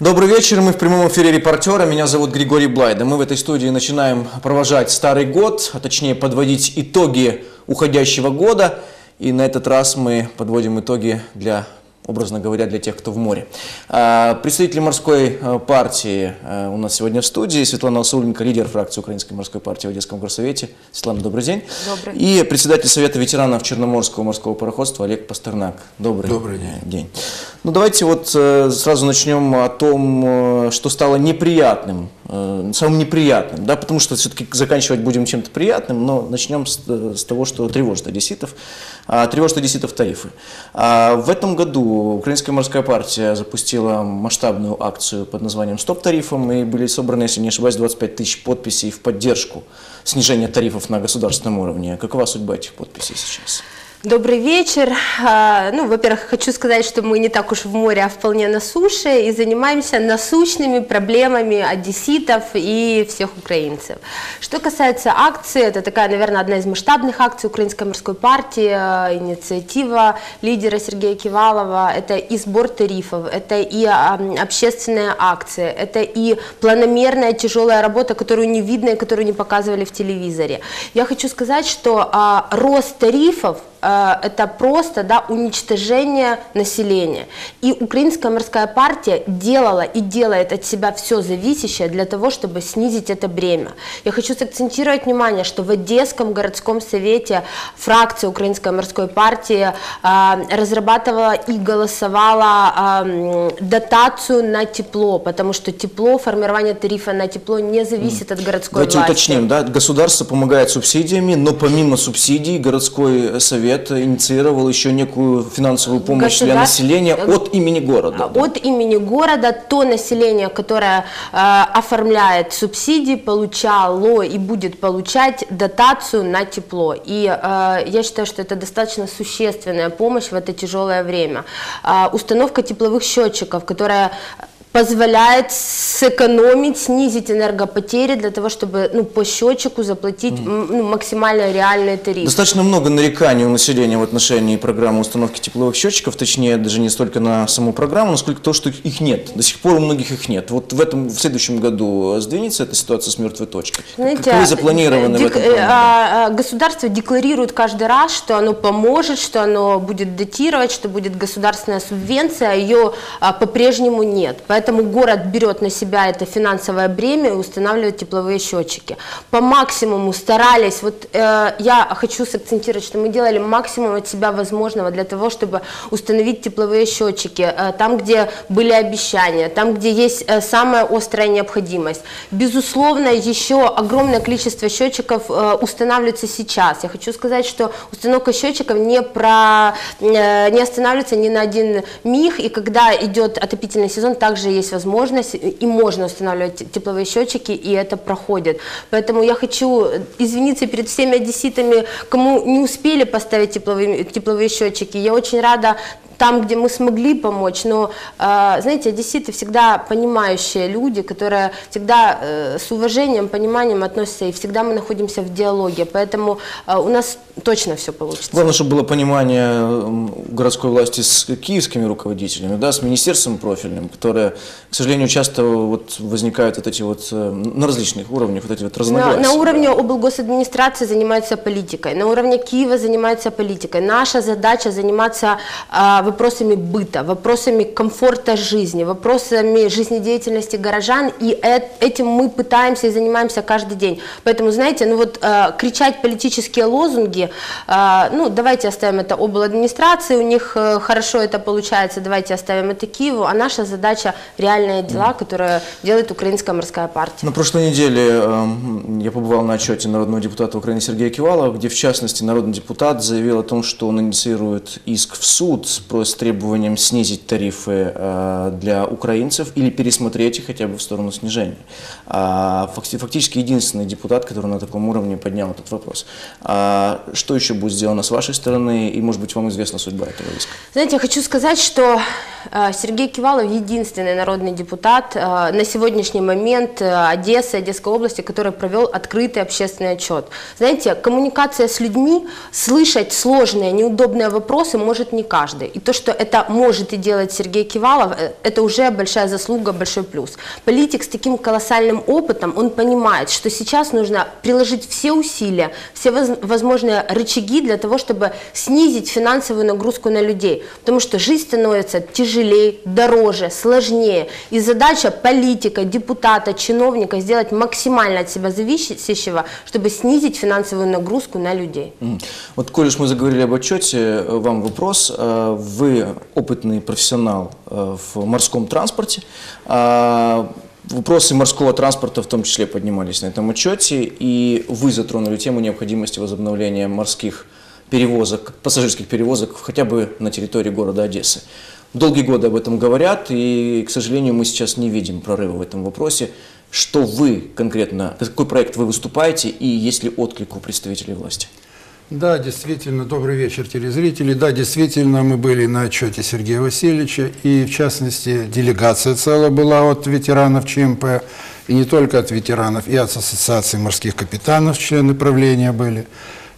Добрый вечер, мы в прямом эфире репортера, меня зовут Григорий Блайда. Мы в этой студии начинаем провожать старый год, а точнее подводить итоги уходящего года. И на этот раз мы подводим итоги для образно говоря, для тех, кто в море. А, представитель морской а, партии а, у нас сегодня в студии. Светлана Осуленко, лидер фракции Украинской морской партии в Одесском горсовете. Светлана, добрый день. Добрый. И председатель Совета ветеранов Черноморского морского пароходства Олег Пастернак. Добрый, добрый день. день. Ну давайте вот э, сразу начнем о том, э, что стало неприятным, самым неприятным, да, потому что все-таки заканчивать будем чем-то приятным, но начнем с, с того, что тревожит одесситов. А, тревожит одесситов тарифы. А в этом году Украинская морская партия запустила масштабную акцию под названием «Стоп тарифам», и были собраны, если не ошибаюсь, 25 тысяч подписей в поддержку снижения тарифов на государственном уровне. Какова судьба этих подписей сейчас? Добрый вечер. А, ну, во-первых, хочу сказать, что мы не так уж в море, а вполне на суше и занимаемся насущными проблемами одесситов и всех украинцев. Что касается акции, это такая, наверное, одна из масштабных акций Украинской морской партии, а, инициатива лидера Сергея Кивалова. Это и сбор тарифов, это и общественные акции, это и планомерная тяжелая работа, которую не видно и которую не показывали в телевизоре. Я хочу сказать, что а, рост тарифов это просто да, уничтожение населения. И Украинская морская партия делала и делает от себя все зависящее для того, чтобы снизить это бремя. Я хочу сакцентировать внимание, что в Одесском городском совете фракция Украинской морской партии э, разрабатывала и голосовала э, дотацию на тепло, потому что тепло, формирование тарифа на тепло не зависит от городской Давайте власти. уточним, да, государство помогает субсидиями, но помимо субсидий городской совет совет инициировал еще некую финансовую помощь для населения от имени города. От да? имени города то население, которое э, оформляет субсидии, получало и будет получать дотацию на тепло. И э, я считаю, что это достаточно существенная помощь в это тяжелое время. Э, установка тепловых счетчиков, которая позволяет сэкономить, снизить энергопотери для того, чтобы ну, по счетчику заплатить ну, максимально реальные тарифы. Достаточно много нареканий у населения в отношении программы установки тепловых счетчиков, точнее даже не столько на саму программу, насколько то, что их нет. До сих пор у многих их нет. Вот в этом, в следующем году сдвинется эта ситуация с мертвой точкой? Знаете, Каковы запланированы дек, в этом а, а, Государство декларирует каждый раз, что оно поможет, что оно будет датировать, что будет государственная субвенция, а ее а, по-прежнему нет. Поэтому Поэтому город берет на себя это финансовое бремя и устанавливает тепловые счетчики. По максимуму старались, вот э, я хочу сакцентировать, что мы делали максимум от себя возможного для того, чтобы установить тепловые счетчики э, там, где были обещания, там, где есть э, самая острая необходимость. Безусловно, еще огромное количество счетчиков э, устанавливается сейчас. Я хочу сказать, что установка счетчиков не, про, э, не останавливается ни на один миг, и когда идет отопительный сезон, также есть возможность и можно устанавливать тепловые счетчики, и это проходит. Поэтому я хочу извиниться перед всеми одесситами, кому не успели поставить тепловые, тепловые счетчики. Я очень рада там, где мы смогли помочь, но, э, знаете, одесситы всегда понимающие люди, которые всегда э, с уважением, пониманием относятся, и всегда мы находимся в диалоге, поэтому э, у нас точно все получится. Главное, чтобы было понимание городской власти с киевскими руководителями, да, с министерством профильным, которые, к сожалению, часто вот возникают вот эти вот на различных уровнях вот эти вот разногласия. На, на уровне облгосадминистрации занимается политикой, на уровне Киева занимается политикой. Наша задача заниматься вопросами быта, вопросами комфорта жизни, вопросами жизнедеятельности горожан, и этим мы пытаемся и занимаемся каждый день. Поэтому, знаете, ну вот э, кричать политические лозунги, э, ну давайте оставим это обл. администрации, у них э, хорошо это получается, давайте оставим это Киеву, а наша задача реальные дела, которые делает Украинская морская партия. На прошлой неделе э, я побывал на отчете народного депутата Украины Сергея Кивалова, где в частности народный депутат заявил о том, что он инициирует иск в суд против с требованием снизить тарифы э, для украинцев или пересмотреть их хотя бы в сторону снижения. А, фактически единственный депутат, который на таком уровне поднял этот вопрос. А, что еще будет сделано с вашей стороны и, может быть, вам известна судьба этого иска? Знаете, я хочу сказать, что э, Сергей Кивалов единственный народный депутат э, на сегодняшний момент Одессы, Одесской области, который провел открытый общественный отчет. Знаете, коммуникация с людьми, слышать сложные, неудобные вопросы может не каждый. И то, что это может и делать Сергей Кивалов, э, это уже большая заслуга, большой плюс. Политик с таким колоссальным опытом, он понимает, что сейчас нужно приложить все усилия, все возможные рычаги для того, чтобы снизить финансовую нагрузку на людей. Потому что жизнь становится тяжелее, дороже, сложнее. И задача политика, депутата, чиновника сделать максимально от себя зависящего, чтобы снизить финансовую нагрузку на людей. Вот, коль уж мы заговорили об отчете, э, вам вопрос. Э, вы опытный профессионал э, в морском транспорте. Вопросы морского транспорта в том числе поднимались на этом отчете, и вы затронули тему необходимости возобновления морских перевозок, пассажирских перевозок хотя бы на территории города Одессы. Долгие годы об этом говорят, и, к сожалению, мы сейчас не видим прорыва в этом вопросе. Что вы конкретно, какой проект вы выступаете, и есть ли отклик у представителей власти? Да, действительно, добрый вечер, телезрители. Да, действительно, мы были на отчете Сергея Васильевича, и, в частности, делегация целая была от ветеранов ЧМП, и не только от ветеранов, и от Ассоциации морских капитанов, члены правления были.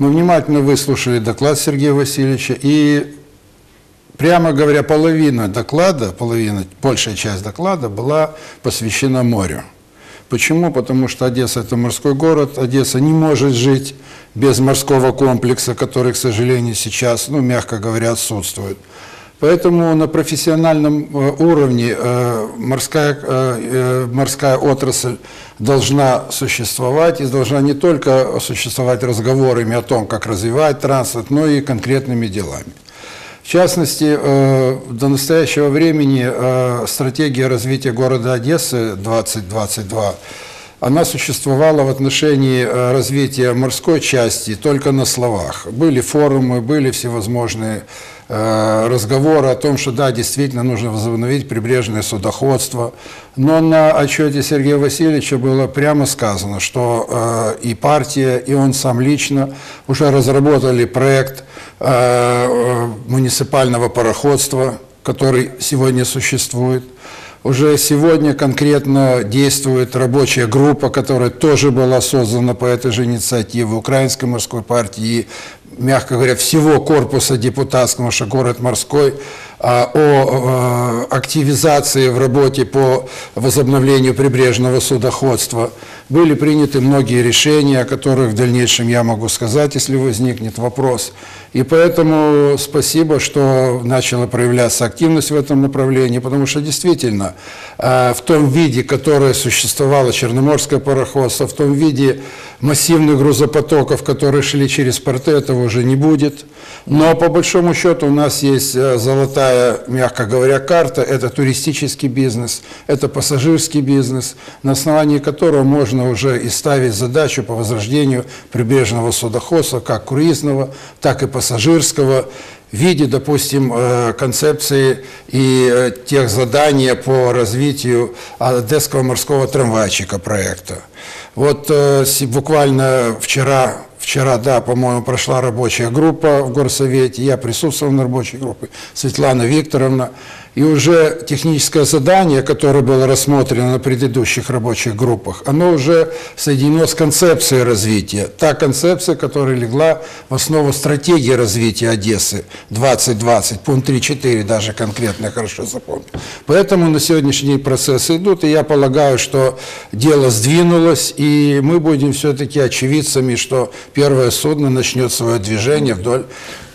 Мы внимательно выслушали доклад Сергея Васильевича, и, прямо говоря, половина доклада, половина, большая часть доклада была посвящена морю. Почему? Потому что Одесса – это морской город, Одесса не может жить без морского комплекса, который, к сожалению, сейчас, ну, мягко говоря, отсутствует. Поэтому на профессиональном э, уровне э, морская, э, морская отрасль должна существовать и должна не только существовать разговорами о том, как развивать транспорт, но и конкретными делами. В частности, до настоящего времени стратегия развития города Одессы 2022 она существовала в отношении э, развития морской части только на словах. Были форумы, были всевозможные э, разговоры о том, что да, действительно нужно возобновить прибрежное судоходство. Но на отчете Сергея Васильевича было прямо сказано, что э, и партия, и он сам лично уже разработали проект муниципального пароходства, который сегодня существует. Уже сегодня конкретно действует рабочая группа, которая тоже была создана по этой же инициативе Украинской морской партии и, мягко говоря, всего корпуса депутатского, что город морской, а, о активизации в работе по возобновлению прибрежного судоходства. Были приняты многие решения, о которых в дальнейшем я могу сказать, если возникнет вопрос. И поэтому спасибо, что начала проявляться активность в этом направлении, потому что действительно а, в том виде, которое существовало Черноморское пароходство, в том виде массивных грузопотоков, которые шли через порты, этого уже не будет. Но по большому счету у нас есть э, золотая, мягко говоря, карта. Это туристический бизнес, это пассажирский бизнес, на основании которого можно уже и ставить задачу по возрождению прибрежного судоходства, как круизного, так и пассажирского, в виде, допустим, э, концепции и э, тех заданий по развитию Одесского морского трамвайчика проекта. Вот буквально вчера Вчера, да, по-моему, прошла рабочая группа в горсовете, я присутствовал на рабочей группе, Светлана Викторовна. И уже техническое задание, которое было рассмотрено на предыдущих рабочих группах, оно уже соединено с концепцией развития. Та концепция, которая легла в основу стратегии развития Одессы 2020, пункт 3.4 даже конкретно хорошо запомнил. Поэтому на сегодняшний день процессы идут, и я полагаю, что дело сдвинулось, и мы будем все-таки очевидцами, что первое судно начнет свое движение вдоль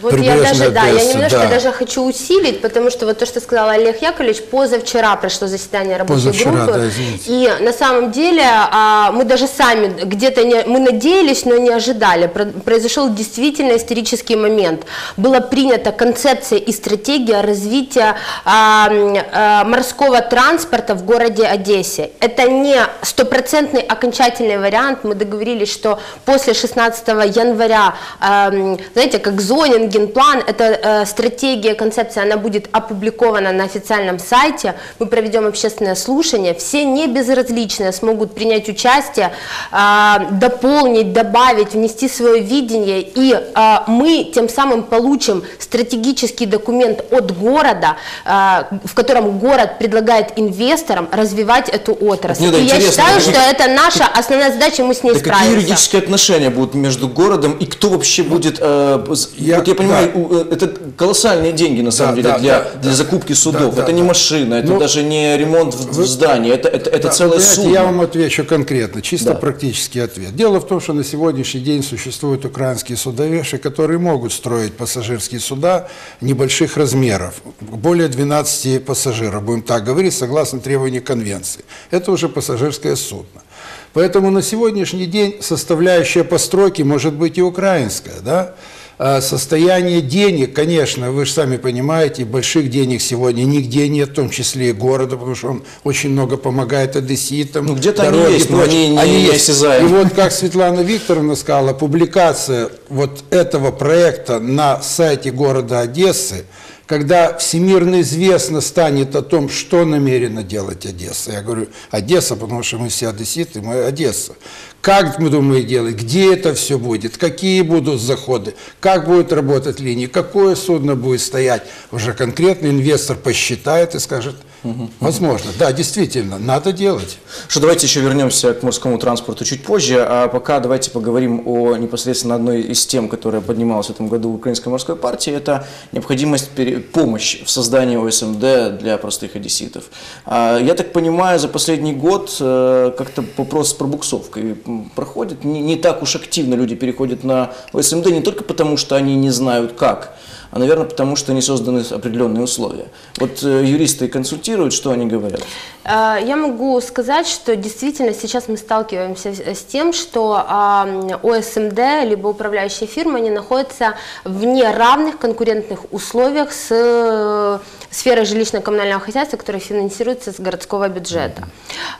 вот я даже, да, я немножко да. даже хочу усилить, потому что вот то, что сказал Олег Яковлевич, позавчера прошло заседание рабочей позавчера, группы, да, и на самом деле а, мы даже сами где-то не, мы надеялись, но не ожидали. Произошел действительно исторический момент. Была принята концепция и стратегия развития а, а, морского транспорта в городе Одессе. Это не стопроцентный окончательный вариант. Мы договорились, что после 16 января, а, знаете, как зонинг генплан, это э, стратегия, концепция, она будет опубликована на официальном сайте. Мы проведем общественное слушание. Все не безразличные смогут принять участие, э, дополнить, добавить, внести свое видение. И э, мы тем самым получим стратегический документ от города, э, в котором город предлагает инвесторам развивать эту отрасль. Мне, да, и я считаю, что это наша основная задача, мы с ней Да какие справимся. юридические отношения будут между городом и кто вообще будет... э, Я- вот я понимаю, да. э, это колоссальные деньги на самом Да, деле да, для, да, для закупки судов. Да, да, это не да. машина, это Ну, даже не ремонт в, в здании, это, это, это Да, целое вы судно. Я вам отвечу конкретно, чисто Да. практический ответ. Дело в том, что на сегодняшний день существуют украинские судовеши, которые могут строить пассажирские суда небольших размеров, более 12 пассажиров, будем так говорить, согласно требованиям конвенции. Это уже пассажирское судно. Поэтому на сегодняшний день составляющая постройки может быть и украинская, да? А Состояние денег, конечно, вы же сами понимаете, больших денег сегодня нигде нет, в том числе и города, потому что он очень много помогает одесситам. Ну, где-то они есть, но они не- есть. неосязаемы. И вот как Светлана Викторовна сказала, публикация вот этого проекта на сайте города Одессы, когда всемирно известно станет о том, что намерена делать Одесса. Я говорю Одесса, потому что мы все одесситы, мы Одесса. Как мы думаем делать, где это все будет, какие будут заходы, как будет работать линия, какое судно будет стоять. Уже конкретно инвестор посчитает и скажет, возможно, да, действительно, надо делать. Что давайте еще вернемся к морскому транспорту чуть позже, а пока давайте поговорим о непосредственно одной из тем, которая поднималась в этом году в Украинской морской партии, это необходимость пере- помощи в создании ОСМД для простых одесситов. А, Я так понимаю, за последний год э, как-то вопрос с пробуксовкой проходит, не, не так уж активно люди переходят на ОСМД, не только потому, что они не знают как, а, наверное, потому что не созданы определенные условия. Вот э, юристы консультируют, что они говорят? Э, Я могу сказать, что действительно сейчас мы сталкиваемся с с тем, что а, ОСМД, либо управляющие фирмы, они находятся в неравных конкурентных условиях с э, сферой жилищно-коммунального хозяйства, которая финансируется с городского бюджета.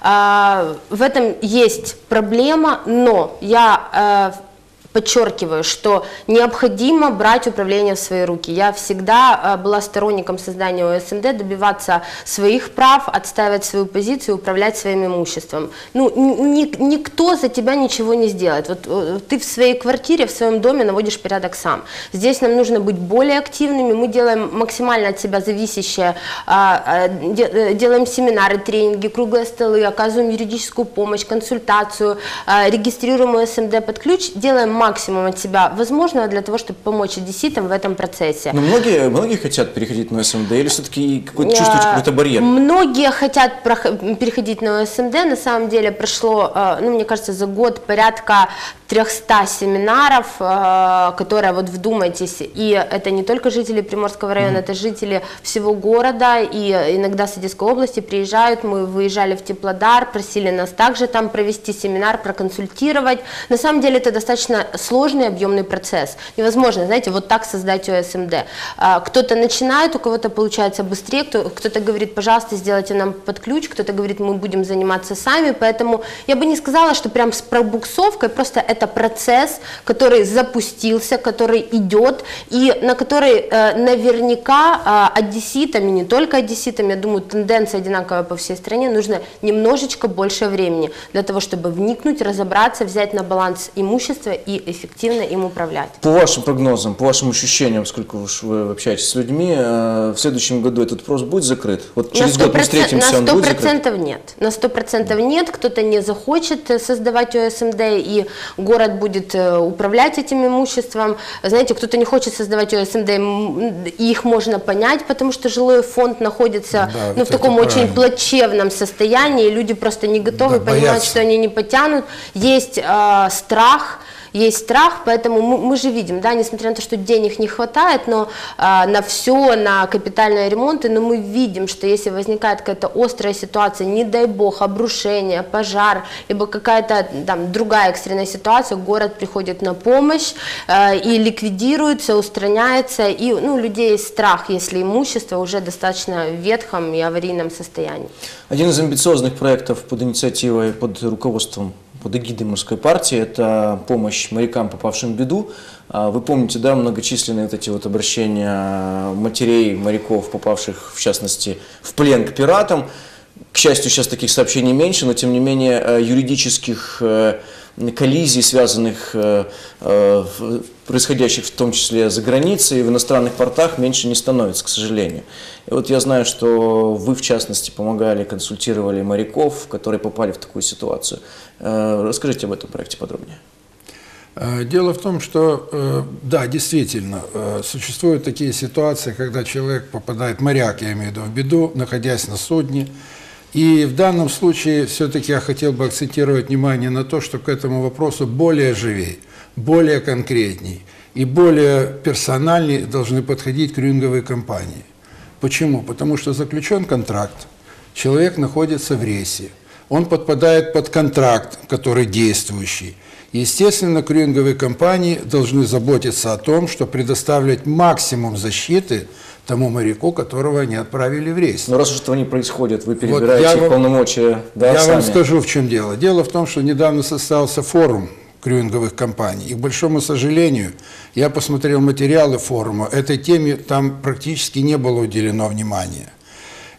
А, В этом есть проблема, но я э, подчеркиваю, что необходимо брать управление в свои руки. Я всегда э, была сторонником создания ОСМД, добиваться своих прав, отстаивать свою позицию, управлять своим имуществом. Ну, ни- никто за тебя ничего не сделает. Вот э, ты в своей квартире, в своем доме наводишь порядок сам. Здесь нам нужно быть более активными, мы делаем максимально от себя зависящее, а, а, э, делаем семинары, тренинги, круглые столы, оказываем юридическую помощь, консультацию, а, регистрируем ОСМД под ключ, делаем максимум от себя возможного для того, чтобы помочь одесситам в этом процессе. Но многие, многие хотят переходить на СМД или все-таки какой-то, чувствуете А, какой-то барьер? Многие хотят переходить на ОСМД. На самом деле прошло, э, ну, мне кажется, за год порядка 300 семинаров, э, которые, вот вдумайтесь, и это не только жители Приморского района, это жители всего города, и иногда с Одесской области приезжают, мы выезжали в Теплодар, просили нас также там провести семинар, проконсультировать. На самом деле это достаточно сложный объемный процесс. Невозможно, знаете, вот так создать ОСМД. А, Кто-то начинает, у кого-то получается быстрее, кто- кто-то говорит, пожалуйста, сделайте нам под ключ, кто-то говорит, мы будем заниматься сами, поэтому я бы не сказала, что прям с пробуксовкой, просто это процесс, который запустился, который идет, и на который э, наверняка э, одесситам, и не только одесситам, я думаю, тенденция одинаковая по всей стране, нужно немножечко больше времени для того, чтобы вникнуть, разобраться, взять на баланс имущество и эффективно им управлять. По вашим прогнозам, по вашим ощущениям, сколько уж вы общаетесь с людьми, э, в следующем году этот вопрос будет закрыт? Вот через на год мы 100%, встретимся, на он будет закрыт? процентов нет. На сто процентов нет. Кто-то не захочет э, создавать ОСМД, и город будет э, управлять этим имуществом. Знаете, кто-то не хочет создавать ОСМД, м, и их можно понять, потому что жилой фонд находится Да, ну, в таком очень правильно. плачевном состоянии, и люди просто не готовы, Да, понимают, боятся. что они не потянут. Есть э, страх, есть страх, поэтому мы, мы же видим, да, несмотря на то, что денег не хватает, но а, на все, на капитальные ремонты, но мы видим, что если возникает какая-то острая ситуация, не дай бог, обрушение, пожар, либо какая-то там другая экстренная ситуация, город приходит на помощь э, и ликвидируется, устраняется, и ну, людей есть страх, если имущество уже достаточно в ветхом и аварийном состоянии. Один из амбициозных проектов под инициативой, под руководством под эгидой морской партии. Это помощь морякам, попавшим в беду. А вы помните, да, многочисленные вот эти вот обращения матерей моряков, попавших, в частности, в плен к пиратам. К счастью, сейчас таких сообщений меньше, но тем не менее э, юридических э, коллизий, связанных, э, происходящих в том числе за границей, в иностранных портах, меньше не становится, к сожалению. И вот я знаю, что вы, в частности, помогали, консультировали моряков, которые попали в такую ситуацию. Расскажите об этом проекте подробнее. Дело в том, что, да, действительно, существуют такие ситуации, когда человек попадает, моряк, я имею в виду, находясь на судне, и в данном случае все-таки я хотел бы акцентировать внимание на то, что к этому вопросу более живей, более конкретней и более персональней должны подходить крюинговые компании. Почему? Потому что заключен контракт, человек находится в рейсе, он подпадает под контракт, который действующий. Естественно, крюинговые компании должны заботиться о том, что предоставлять максимум защиты – тому моряку, которого они отправили в рейс. Но раз уж этого не происходит, вы перебираете вот вам, полномочия да, Я сами. вам скажу, в чем дело. Дело в том, что недавно состоялся форум крюинговых компаний. И, к большому сожалению, я посмотрел материалы форума, этой теме там практически не было уделено внимания.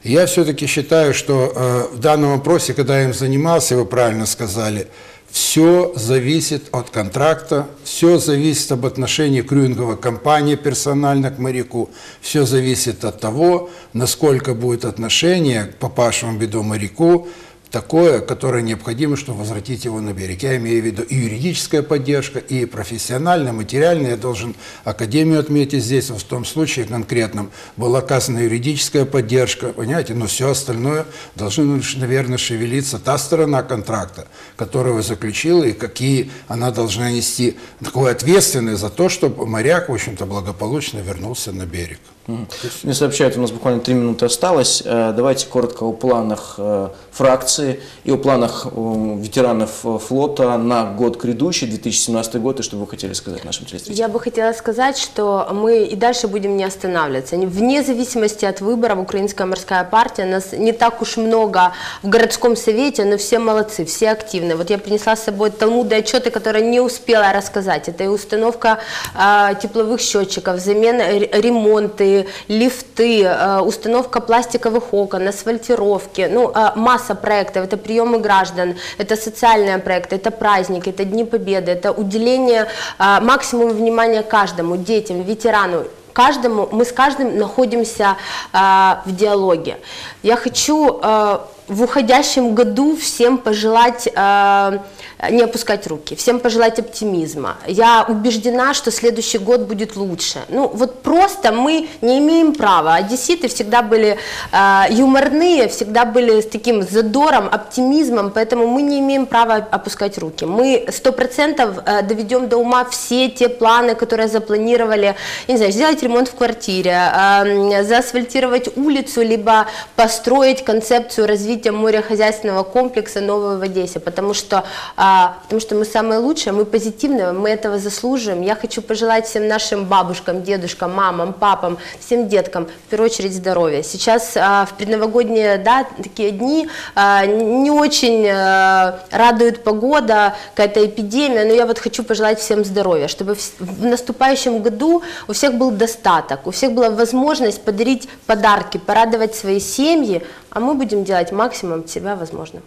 я все-таки считаю, что э, в данном вопросе, когда я им занимался, вы правильно сказали, все зависит от контракта, все зависит об отношении крюинговой компании персонально к моряку, все зависит от того, насколько будет отношение к попавшему в беду моряку такое, которое необходимо, чтобы возвратить его на берег. Я имею в виду и юридическая поддержка, и профессиональная, материальная. Я должен Академию отметить здесь, в том случае конкретном была оказана юридическая поддержка, понимаете, но все остальное должны, наверное, шевелиться та сторона контракта, которую вы заключила, и какие она должна нести такую ответственность за то, чтобы моряк, в общем-то, благополучно вернулся на берег. Мне сообщают, у нас буквально три минуты осталось. Э, давайте коротко о планах э, фракции и о планах э, ветеранов флота на год грядущий, 2017 год, и что вы хотели сказать нашим телезрителям? Я бы хотела сказать, что мы и дальше будем не останавливаться. Вне зависимости от выборов, Украинская морская партия, нас не так уж много в городском совете, но все молодцы, все активны. Вот я принесла с собой талмуды отчеты, которые не успела рассказать. Это и установка э, тепловых счетчиков, замена, ремонты, лифты, э, установка пластиковых окон, асфальтировки, ну, э, масса проектов, это приемы граждан, это социальные проекты, это праздники, это Дни Победы, это уделение э, максимума внимания каждому, детям, ветерану, каждому, мы с каждым находимся э, в диалоге. Я хочу э, в уходящем году всем пожелать э, не опускать руки, всем пожелать оптимизма. Я убеждена, что следующий год будет лучше. Ну вот просто мы не имеем права. Одесситы всегда были э, юморные, всегда были с таким задором, оптимизмом, поэтому мы не имеем права опускать руки. Мы сто процентов э, доведем до ума все те планы, которые запланировали, не знаю, сделать ремонт в квартире, э, заасфальтировать улицу, либо построить концепцию развития морехозяйственного комплекса нового в Одессе, потому что э, а, потому что мы самые лучшие, мы позитивные, мы этого заслуживаем. Я хочу пожелать всем нашим бабушкам, дедушкам, мамам, папам, всем деткам, в первую очередь, здоровья. Сейчас а, в предновогодние да, такие дни а, не очень радует погода, какая-то эпидемия, но я вот хочу пожелать всем здоровья, чтобы в, в наступающем году у всех был достаток, у всех была возможность подарить подарки, порадовать свои семьи, а мы будем делать максимум от себя возможным.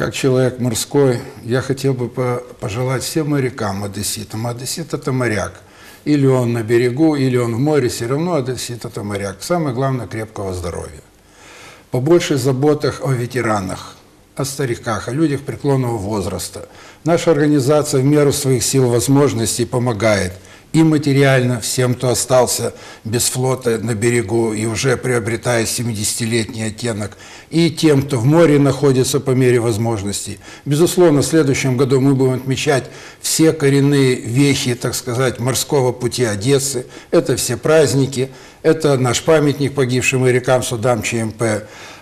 Как человек морской, я хотел бы пожелать всем морякам, одесситам. Одессит – это моряк. Или он на берегу, или он в море, все равно одессит – это моряк. Самое главное – крепкого здоровья. Побольше заботах о ветеранах, о стариках, о людях преклонного возраста. Наша организация в меру своих сил возможностей помогает – и материально всем, кто остался без флота на берегу и уже приобретая 70-летний оттенок, и тем, кто в море находится по мере возможностей. Безусловно, в следующем году мы будем отмечать все коренные вехи, так сказать, морского пути Одессы. Это все праздники, это наш памятник погибшим морякам судам ЧМП.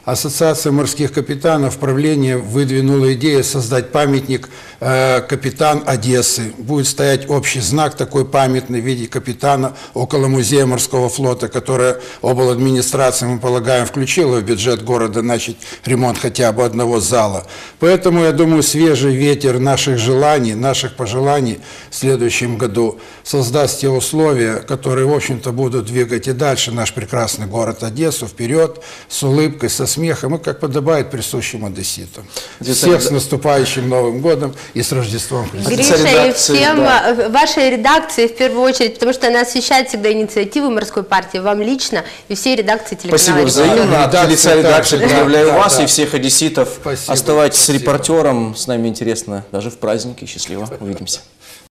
Ассоциация морских капитанов правление выдвинула идею создать памятник капитан Одессы. Будет стоять общий знак такой памятный в виде капитана около музея морского флота, который обладминистрация, мы полагаем, включила в бюджет города начать ремонт хотя бы одного зала. Поэтому, я думаю, свежий ветер наших желаний, наших пожеланий в следующем году создаст те условия, которые, в общем-то, будут двигать и дальше наш прекрасный город Одессу вперед, с улыбкой, со смехом, и как подобает присущим одесситам. Всех с наступающим Новым годом и с Рождеством Христовым. Гриша и всем да. э, вашей редакции в первую очередь, потому что она освещает всегда инициативы морской партии, вам лично и всей редакции телеканала. Спасибо взаимно. От Редакция лица редакции да, поздравляю да, вас да. и всех одесситов. Спасибо, Оставайтесь с спасибо. репортером. С нами интересно даже в праздники. Счастливо. Увидимся.